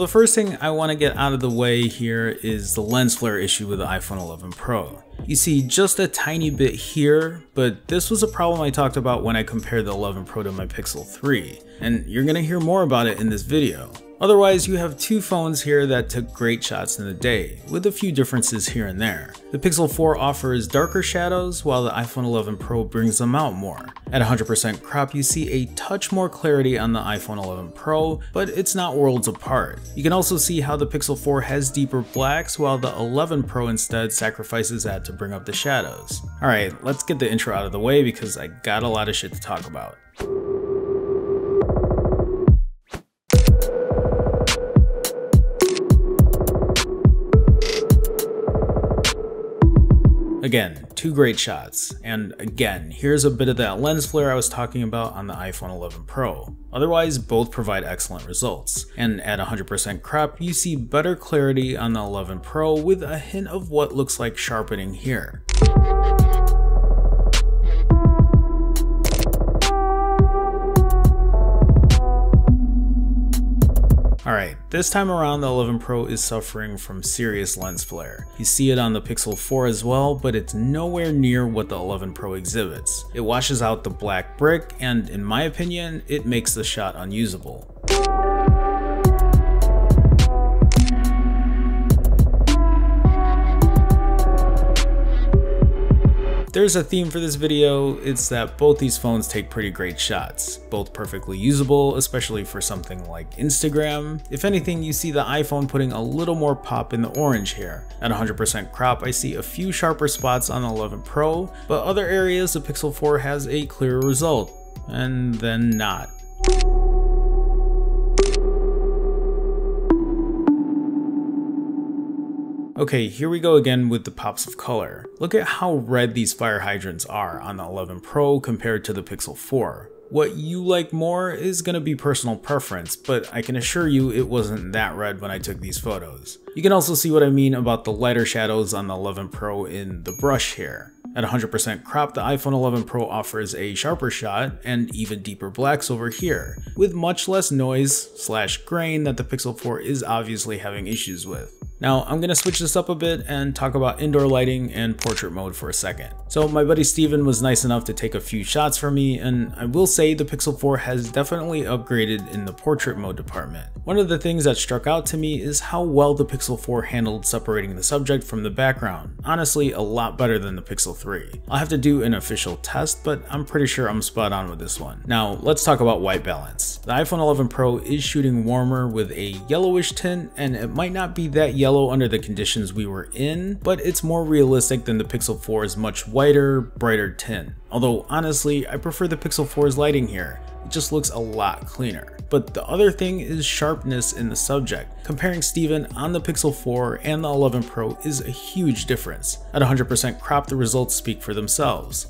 the first thing I want to get out of the way here is the lens flare issue with the iPhone 11 Pro. You see just a tiny bit here, but this was a problem I talked about when I compared the 11 Pro to my Pixel 3, and you're going to hear more about it in this video. Otherwise, you have two phones here that took great shots in the day, with a few differences here and there. The Pixel 4 offers darker shadows, while the iPhone 11 Pro brings them out more. At 100% crop, you see a touch more clarity on the iPhone 11 Pro, but it's not worlds apart. You can also see how the Pixel 4 has deeper blacks, while the 11 Pro instead sacrifices that to bring up the shadows. Alright, let's get the intro out of the way because I got a lot of shit to talk about. Again, two great shots, and again, here's a bit of that lens flare I was talking about on the iPhone 11 Pro. Otherwise, both provide excellent results, and at 100% crop, you see better clarity on the 11 Pro with a hint of what looks like sharpening here. Alright, this time around the 11 Pro is suffering from serious lens flare. You see it on the Pixel 4 as well, but it's nowhere near what the 11 Pro exhibits. It washes out the black brick, and in my opinion, it makes the shot unusable. There's a theme for this video, it's that both these phones take pretty great shots. Both perfectly usable, especially for something like Instagram. If anything, you see the iPhone putting a little more pop in the orange here. At 100% crop, I see a few sharper spots on the 11 Pro, but other areas the Pixel 4 has a clearer result. And then not. Okay, here we go again with the pops of color. Look at how red these fire hydrants are on the 11 Pro compared to the Pixel 4. What you like more is going to be personal preference, but I can assure you it wasn't that red when I took these photos. You can also see what I mean about the lighter shadows on the 11 Pro in the brush here. At 100% crop, the iPhone 11 Pro offers a sharper shot and even deeper blacks over here, with much less noise slash grain that the Pixel 4 is obviously having issues with. Now I'm gonna switch this up a bit and talk about indoor lighting and portrait mode for a second. So my buddy Steven was nice enough to take a few shots for me and I will say the Pixel 4 has definitely upgraded in the portrait mode department. One of the things that struck out to me is how well the Pixel 4 handled separating the subject from the background. Honestly, a lot better than the Pixel 3. I'll have to do an official test, but I'm pretty sure I'm spot on with this one. Now let's talk about white balance. The iPhone 11 Pro is shooting warmer with a yellowish tint and it might not be that yellow yellow under the conditions we were in, but it's more realistic than the Pixel 4's much whiter, brighter tint. Although honestly, I prefer the Pixel 4's lighting here. It just looks a lot cleaner. But the other thing is sharpness in the subject. Comparing Steven on the Pixel 4 and the 11 Pro is a huge difference. At 100% crop, the results speak for themselves.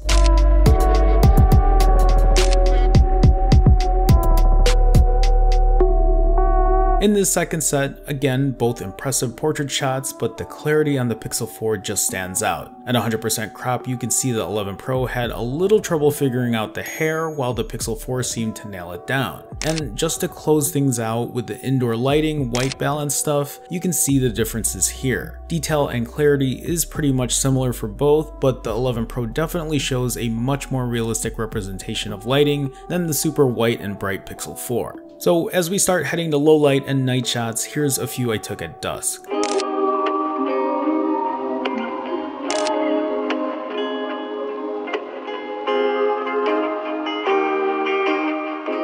In this second set, again, both impressive portrait shots, but the clarity on the Pixel 4 just stands out. At 100% crop, you can see the 11 Pro had a little trouble figuring out the hair, while the Pixel 4 seemed to nail it down. And just to close things out with the indoor lighting, white balance stuff, you can see the differences here. Detail and clarity is pretty much similar for both, but the 11 Pro definitely shows a much more realistic representation of lighting than the super white and bright Pixel 4. So as we start heading to low light and night shots, here's a few I took at dusk.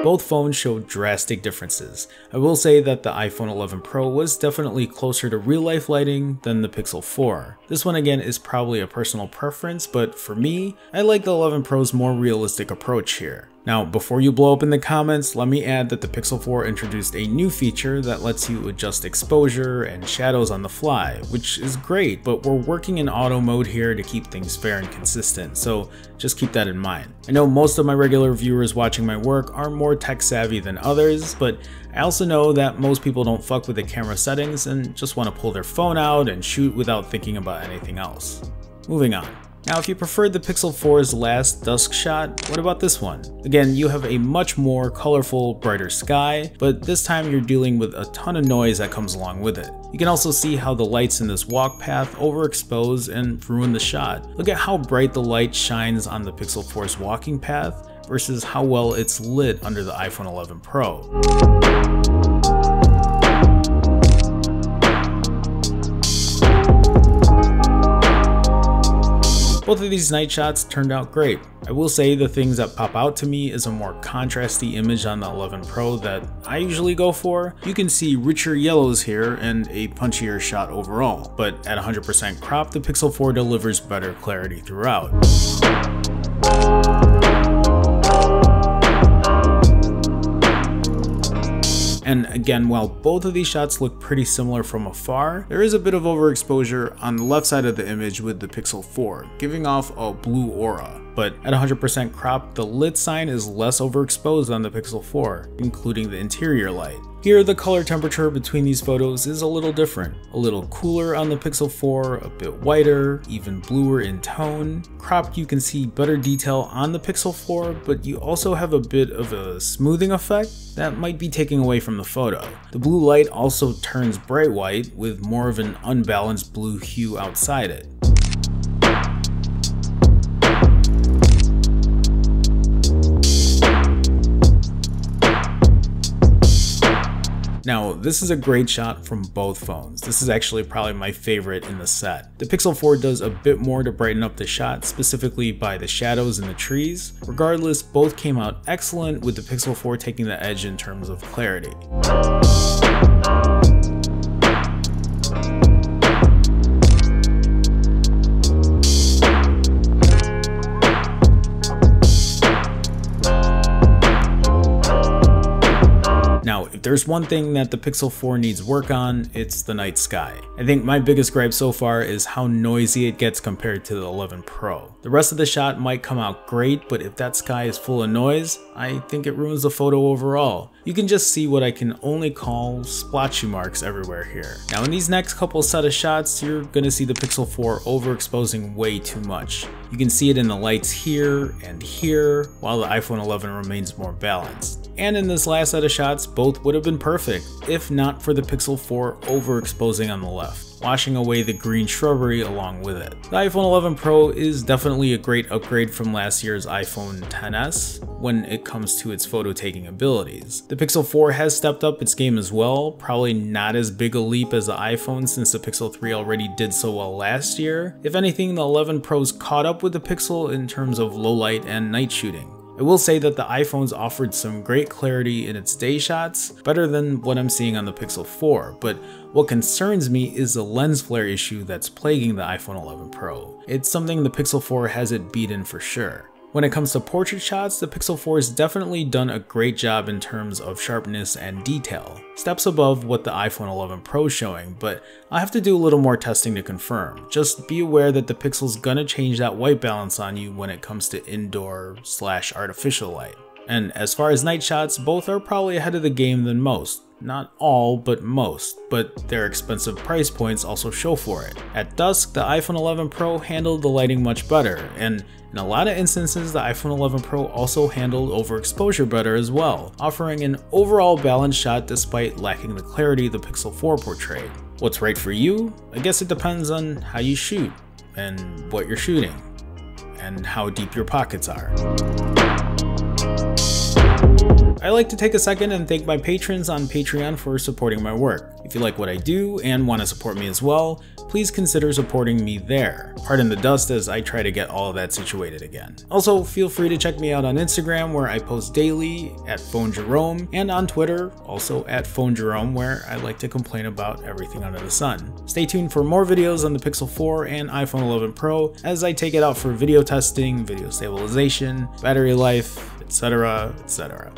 Both phones show drastic differences. I will say that the iPhone 11 Pro was definitely closer to real life lighting than the Pixel 4. This one again is probably a personal preference, but for me, I like the 11 Pro's more realistic approach here. Now, before you blow up in the comments, let me add that the Pixel 4 introduced a new feature that lets you adjust exposure and shadows on the fly, which is great, but we're working in auto mode here to keep things fair and consistent, so just keep that in mind. I know most of my regular viewers watching my work are more tech savvy than others, but I also know that most people don't fuck with the camera settings and just want to pull their phone out and shoot without thinking about anything else. Moving on. Now if you preferred the Pixel 4's last dusk shot, what about this one? Again, you have a much more colorful, brighter sky, but this time you're dealing with a ton of noise that comes along with it. You can also see how the lights in this walk path overexpose and ruin the shot. Look at how bright the light shines on the Pixel 4's walking path versus how well it's lit under the iPhone 11 Pro. Of these night shots turned out great. I will say the things that pop out to me is a more contrasty image on the 11 Pro that I usually go for. You can see richer yellows here and a punchier shot overall, but at 100% crop the Pixel 4 delivers better clarity throughout. And again, while both of these shots look pretty similar from afar, there is a bit of overexposure on the left side of the image with the Pixel 4, giving off a blue aura. But at 100% crop, the lit sign is less overexposed on the Pixel 4, including the interior light. Here, the color temperature between these photos is a little different. A little cooler on the Pixel 4, a bit whiter, even bluer in tone. Cropped, you can see better detail on the Pixel 4, but you also have a bit of a smoothing effect that might be taking away from the photo. The blue light also turns bright white with more of an unbalanced blue hue outside it. Now, this is a great shot from both phones. This is actually probably my favorite in the set. The Pixel 4 does a bit more to brighten up the shot, specifically by the shadows in the trees. Regardless, both came out excellent with the Pixel 4 taking the edge in terms of clarity. There's one thing that the Pixel 4 needs work on, it's the night sky. I think my biggest gripe so far is how noisy it gets compared to the 11 Pro. The rest of the shot might come out great, but if that sky is full of noise, I think it ruins the photo overall. You can just see what I can only call splotchy marks everywhere here. Now in these next couple set of shots, you're gonna see the Pixel 4 overexposing way too much. You can see it in the lights here and here, while the iPhone 11 remains more balanced. And in this last set of shots, both would have been perfect, if not for the Pixel 4 overexposing on the left washing away the green shrubbery along with it. The iPhone 11 Pro is definitely a great upgrade from last year's iPhone XS when it comes to its photo taking abilities. The Pixel 4 has stepped up its game as well, probably not as big a leap as the iPhone since the Pixel 3 already did so well last year. If anything, the 11 Pro's caught up with the Pixel in terms of low light and night shooting. I will say that the iPhones offered some great clarity in its day shots, better than what I'm seeing on the Pixel 4, but what concerns me is the lens flare issue that's plaguing the iPhone 11 Pro. It's something the Pixel 4 has it beaten for sure. When it comes to portrait shots, the Pixel 4 has definitely done a great job in terms of sharpness and detail, steps above what the iPhone 11 Pro is showing, but I have to do a little more testing to confirm. Just be aware that the Pixel's gonna change that white balance on you when it comes to indoor slash artificial light. And as far as night shots, both are probably ahead of the game than most. Not all, but most, but their expensive price points also show for it. At dusk, the iPhone 11 Pro handled the lighting much better, and in a lot of instances, the iPhone 11 Pro also handled overexposure better as well, offering an overall balanced shot despite lacking the clarity the Pixel 4 portrayed. What's right for you? I guess it depends on how you shoot, and what you're shooting, and how deep your pockets are. I like to take a second and thank my patrons on Patreon for supporting my work. If you like what I do and want to support me as well, please consider supporting me there. Pardon the dust as I try to get all of that situated again. Also, feel free to check me out on Instagram where I post daily at Phone Jerome and on Twitter, also at Phone Jerome, where I like to complain about everything under the sun. Stay tuned for more videos on the Pixel 4 and iPhone 11 Pro as I take it out for video testing, video stabilization, battery life, etc., etc.